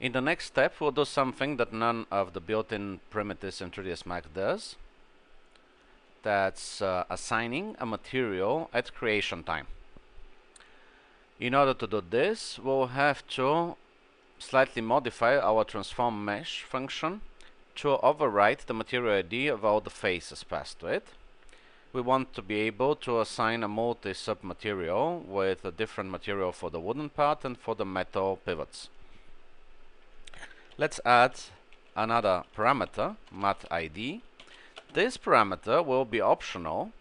In the next step, we'll do something that none of the built-in primitives in 3ds Max does. That's uh, assigning a material at creation time. In order to do this, we'll have to slightly modify our transform mesh function to overwrite the material ID of all the faces passed to it. We want to be able to assign a multi-sub material with a different material for the wooden part and for the metal pivots. Let's add another parameter, mat ID. This parameter will be optional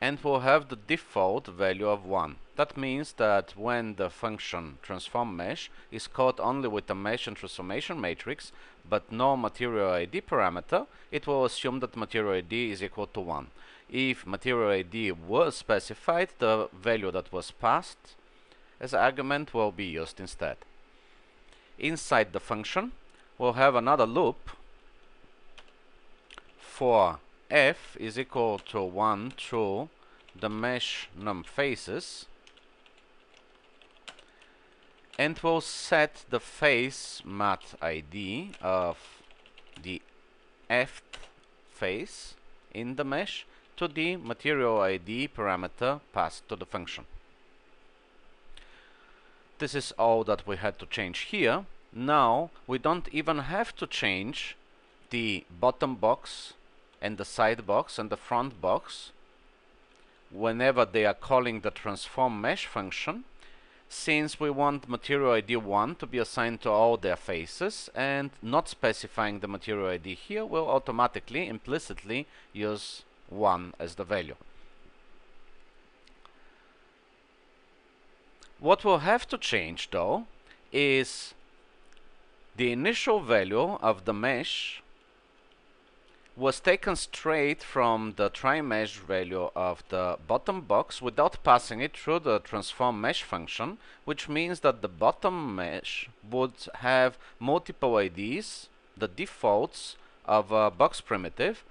and will have the default value of 1. That means that when the function transform mesh is called only with the mesh and transformation matrix but no material ID parameter, it will assume that material ID is equal to 1. If material ID was specified, the value that was passed as argument will be used instead. Inside the function, we'll have another loop for f is equal to 1 to the mesh num faces and we'll set the face mat ID of the f face in the mesh to the material ID parameter passed to the function. This is all that we had to change here. Now we don't even have to change the bottom box and the side box and the front box whenever they are calling the transform mesh function since we want material ID 1 to be assigned to all their faces and not specifying the material ID here will automatically implicitly use 1 as the value. What we'll have to change though is the initial value of the mesh was taken straight from the TriMesh value of the bottom box without passing it through the transform mesh function, which means that the bottom mesh would have multiple IDs, the defaults of a box primitive,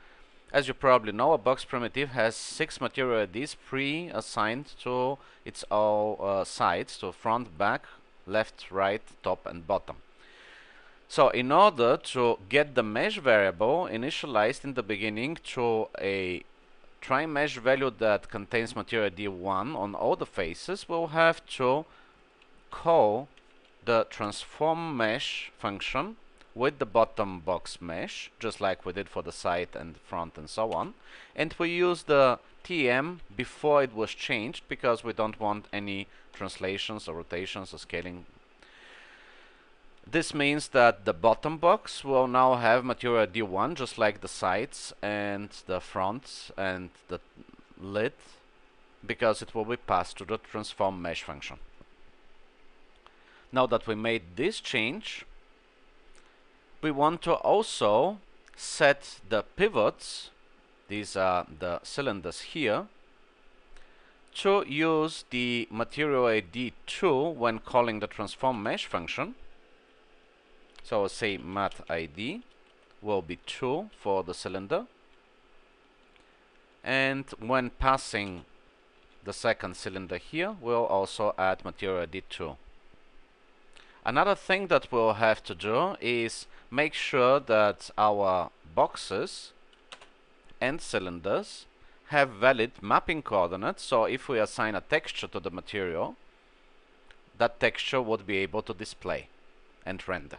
as you probably know, a box primitive has six material IDs pre-assigned to its all uh, sides, to front, back, left, right, top and bottom. So in order to get the mesh variable initialized in the beginning to a TriMesh value that contains material ID 1 on all the faces, we'll have to call the transform mesh function with the bottom box mesh, just like we did for the side and front and so on. And we use the TM before it was changed because we don't want any translations or rotations or scaling. This means that the bottom box will now have material D1 just like the sides and the front and the lid because it will be passed to the transform mesh function. Now that we made this change, we want to also set the pivots, these are the cylinders here, to use the material ID 2 when calling the transform mesh function. So I'll say mat ID will be 2 for the cylinder. And when passing the second cylinder here, we'll also add material ID 2. Another thing that we'll have to do is make sure that our boxes and cylinders have valid mapping coordinates. So if we assign a texture to the material, that texture would be able to display and render.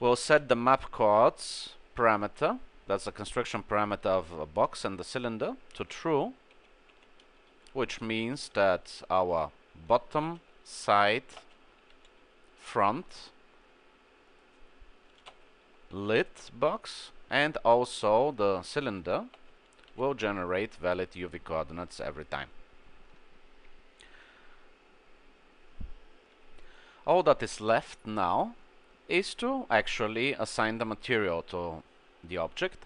We'll set the map coords parameter, that's the construction parameter of a box and the cylinder, to true, which means that our bottom side, front, lid box and also the cylinder will generate valid UV coordinates every time. All that is left now is to actually assign the material to the object.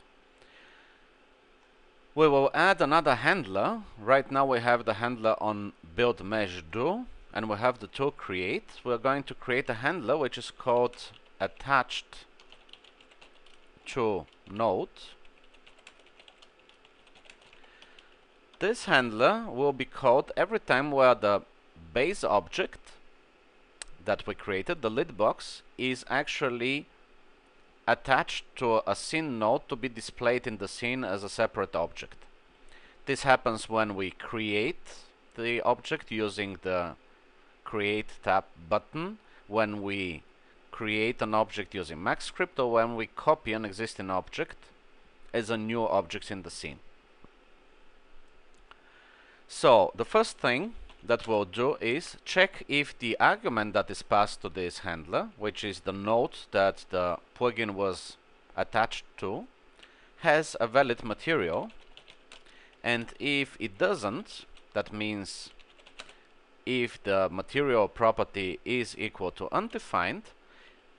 We will add another handler. Right now we have the handler on build mesh do and we have the tool create. We're going to create a handler which is called attached to node. This handler will be called every time where the base object that we created, the lid box, is actually attached to a scene node to be displayed in the scene as a separate object. This happens when we create the object using the create tab button, when we create an object using MaxScript, or when we copy an existing object as a new object in the scene. So the first thing that we'll do is check if the argument that is passed to this handler, which is the node that the plugin was attached to, has a valid material. And if it doesn't, that means if the material property is equal to undefined,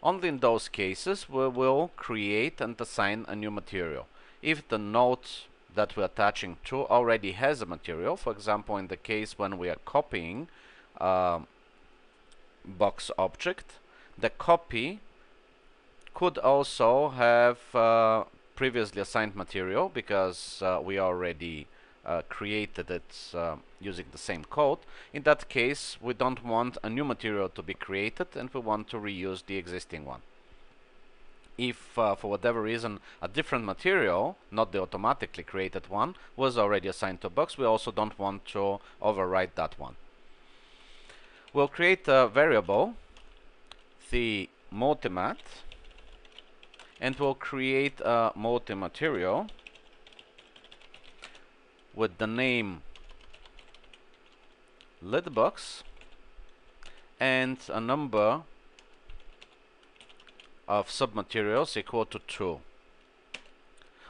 only in those cases we will create and assign a new material. If the node that we're attaching to already has a material. For example, in the case when we are copying a box object, the copy could also have uh, previously assigned material because uh, we already uh, created it uh, using the same code. In that case, we don't want a new material to be created and we want to reuse the existing one if uh, for whatever reason a different material, not the automatically created one, was already assigned to a box, we also don't want to overwrite that one. We'll create a variable, the multimat, and we'll create a multi-material with the name lidbox and a number of submaterials equal to 2.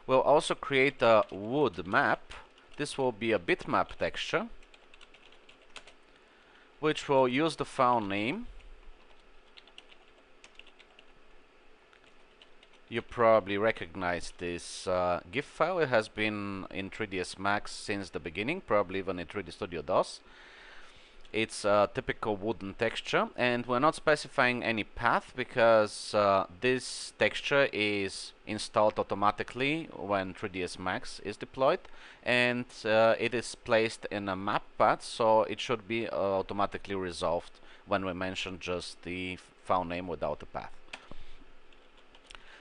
We'll also create a wood map. This will be a bitmap texture which will use the file name you probably recognize this uh, GIF file. It has been in 3ds Max since the beginning, probably even in 3D Studio DOS. It's a typical wooden texture and we're not specifying any path because uh, this texture is installed automatically when 3ds Max is deployed and uh, it is placed in a map path so it should be automatically resolved when we mention just the file name without a path.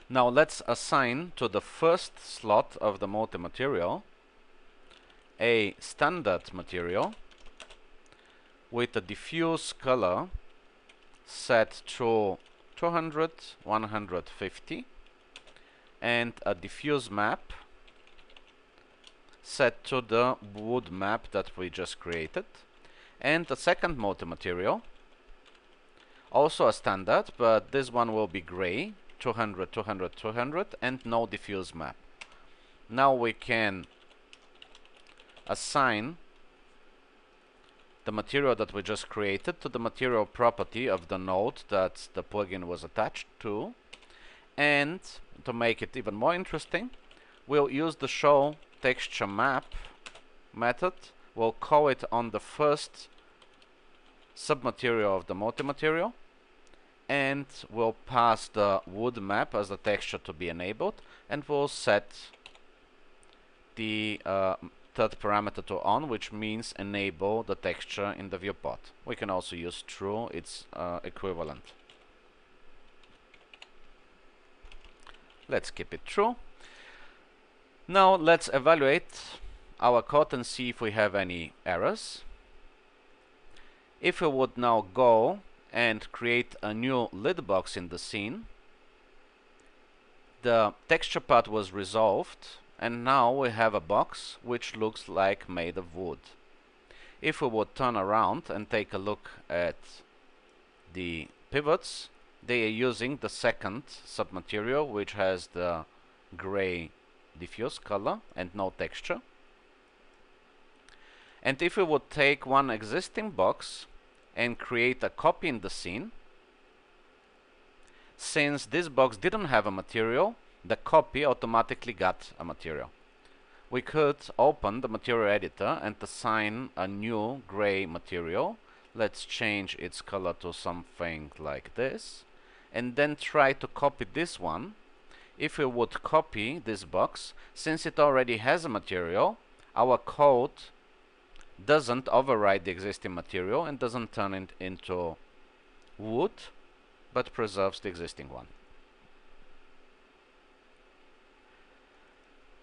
Now let's assign to the first slot of the multi-material a standard material with a diffuse color set to 200, 150 and a diffuse map set to the wood map that we just created. And the second multi-material also a standard but this one will be gray 200 200 200 and no diffuse map. Now we can assign the material that we just created to the material property of the node that the plugin was attached to. And to make it even more interesting we'll use the show texture map method. We'll call it on the first submaterial of the multi-material and we'll pass the wood map as the texture to be enabled and we'll set the uh, third parameter to on, which means enable the texture in the viewport. We can also use true, it's uh, equivalent. Let's keep it true. Now let's evaluate our code and see if we have any errors. If we would now go and create a new lid box in the scene, the texture part was resolved and now we have a box which looks like made of wood. If we would turn around and take a look at the pivots, they are using the second submaterial which has the gray diffuse color and no texture. And if we would take one existing box and create a copy in the scene, since this box didn't have a material, the copy automatically got a material. We could open the material editor and assign a new gray material. Let's change its color to something like this. And then try to copy this one. If we would copy this box, since it already has a material, our code doesn't override the existing material and doesn't turn it into wood but preserves the existing one.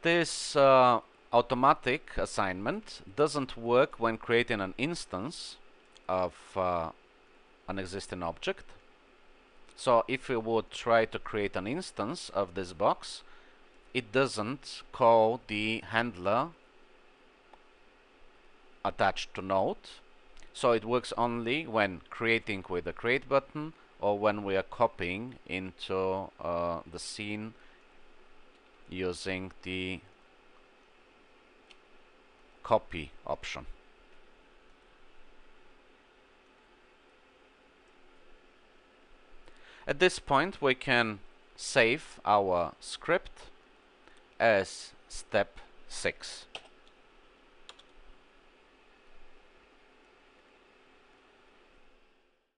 This uh, automatic assignment doesn't work when creating an instance of uh, an existing object. So if we would try to create an instance of this box, it doesn't call the handler attached to node. So it works only when creating with the create button or when we are copying into uh, the scene using the copy option. At this point we can save our script as step 6.